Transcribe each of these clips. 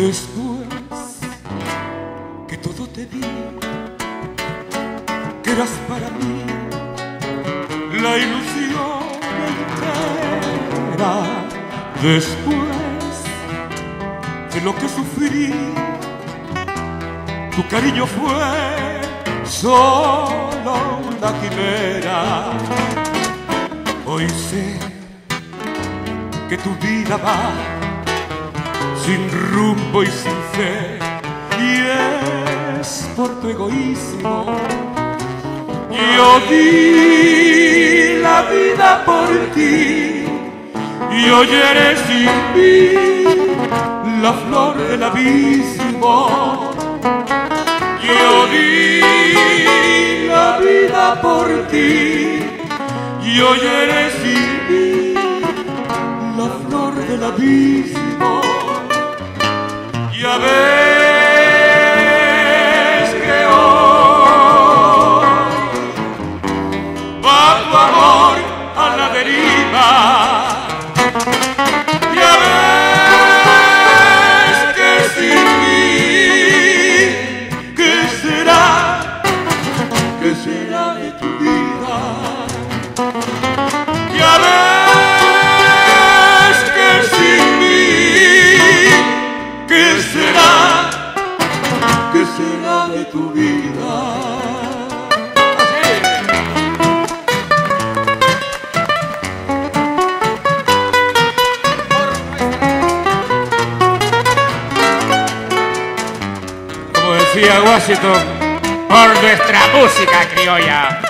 Después que todo te di, que eras para mí la ilusión entera. Después de lo que sufrí, tu cariño fue solo una quimera. Hoy sé que tu vida va sin rumbo y sin fe, y es por tu egoísmo. Yo di la vida por ti, y hoy eres sin mí la flor del abismo. Yo di la vida por ti, y hoy eres sin mí la flor del abismo. Ya ves que hoy va tu amor a la deriva. Decía Washington, por nuestra música criolla.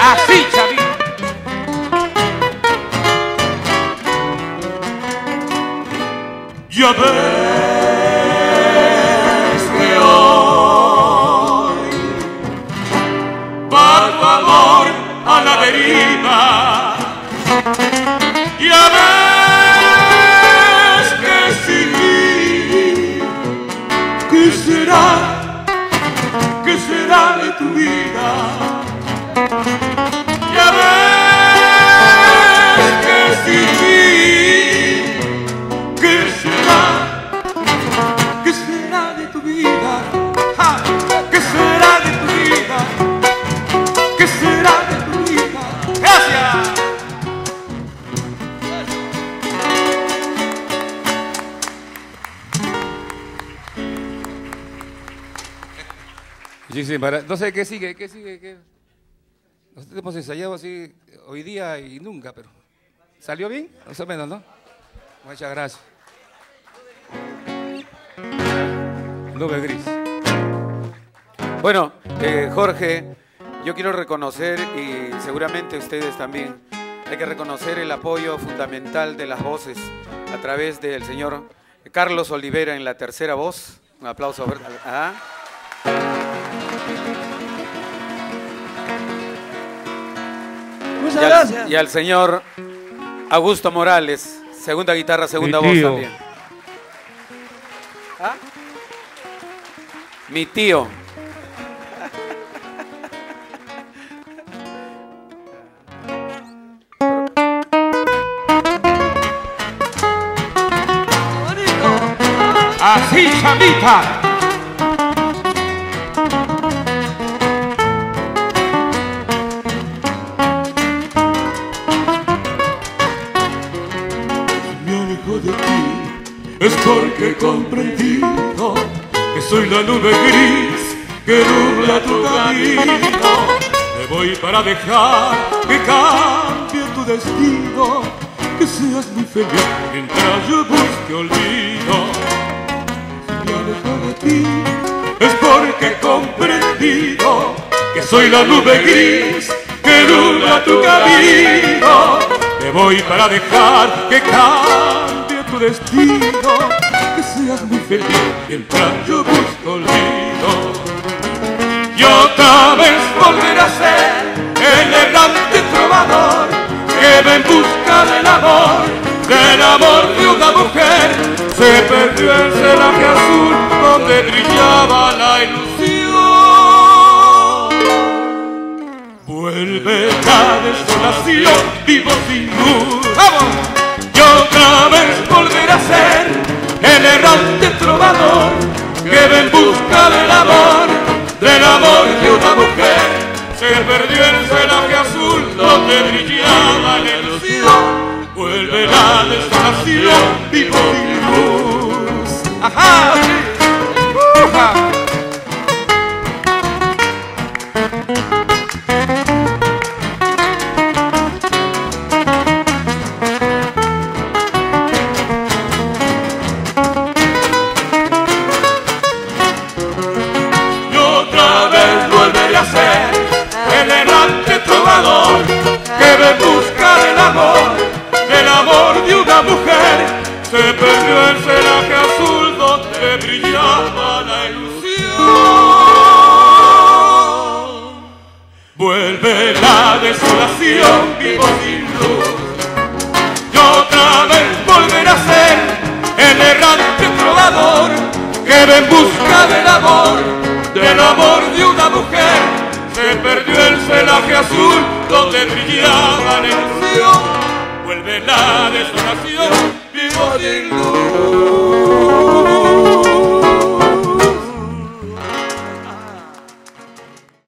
Así, chavito. Ya amor a la deriva. Muchísimas gracias. No sé qué sigue, qué sigue, qué. Nosotros hemos ensayado así hoy día y nunca, pero. ¿Salió bien? Más o menos, ¿no? Muchas gracias. Nube gris. Bueno, eh, Jorge, yo quiero reconocer, y seguramente ustedes también, hay que reconocer el apoyo fundamental de las voces a través del señor Carlos Olivera en la tercera voz. Un aplauso. Y al, gracias. y al señor Augusto Morales, segunda guitarra, segunda Mi voz tío. también. ¿Ah? Mi tío. Así, chamita. Es porque he comprendido que soy la nube gris que nubla tu camino. Me voy para dejar que cambie tu destino, que seas muy feliz mientras yo busque olvido. Si me alejo de ti es porque he comprendido que soy la nube gris que nubla tu camino. Me voy para dejar que cambie tu destino, que seas muy feliz mientras yo busco olvido. Y otra vez volver a ser el errante trovador que va en busca del amor, del amor de una mujer. Se perdió el celaje azul donde brillaba la ilusión. Vuelve la desolación, vivo sin luz. ¡Vamos! otra vez volver a ser el errante trovador que va en busca del amor, del amor de una mujer. Se perdió el celaje azul donde brillaba en el ilusión, vuelve la desolación y con luz. Ajá. Que va en busca del amor, del amor de una mujer. Se perdió el celaje azul donde brillaba la ilusión. Vuelve la desolación, vivo sin luz. Y otra vez volverá a ser el errante trovador que va busca del amor, del amor de una mujer. Se perdió el celaje azul donde brillaba la ilusión. Vuelve la desolación, vivo sin luz.